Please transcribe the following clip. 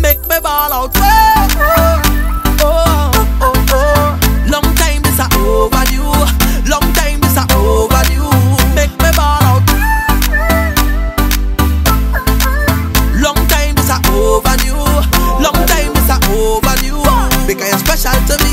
make me ball out. Oh, oh, oh, oh. Long time this a overdue. Long time this a overdue. Make me ball out. Long time this a overdue. Long time this a overdue. Because you're special to me.